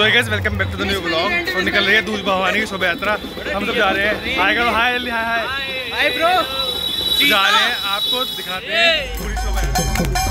तो guys welcome back to the new blog तो निकल रही है दूध भवानी की शोभा यात्रा। हम सब जा रहे हैं। हाय करो हाय हाय हाय हाय ब्रो जा रहे हैं आपको दिखाते हैं पूरी शोभा यात्रा।